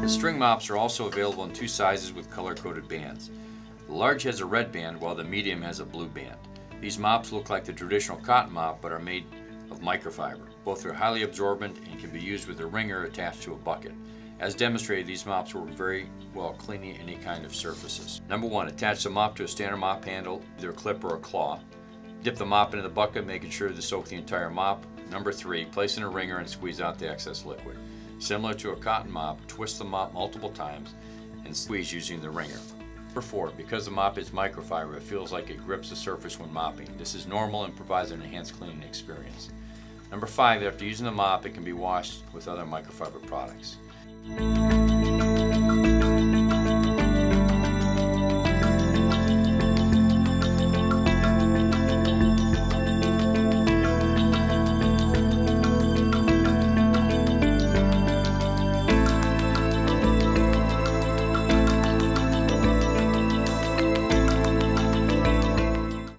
The string mops are also available in two sizes with color-coded bands. The large has a red band while the medium has a blue band. These mops look like the traditional cotton mop but are made of microfiber. Both are highly absorbent and can be used with a wringer attached to a bucket. As demonstrated, these mops work very well cleaning any kind of surfaces. Number one, attach the mop to a standard mop handle, either a clip or a claw. Dip the mop into the bucket, making sure to soak the entire mop. Number three, place in a wringer and squeeze out the excess liquid. Similar to a cotton mop, twist the mop multiple times and squeeze using the wringer. Number four, because the mop is microfiber, it feels like it grips the surface when mopping. This is normal and provides an enhanced cleaning experience. Number five, after using the mop, it can be washed with other microfiber products.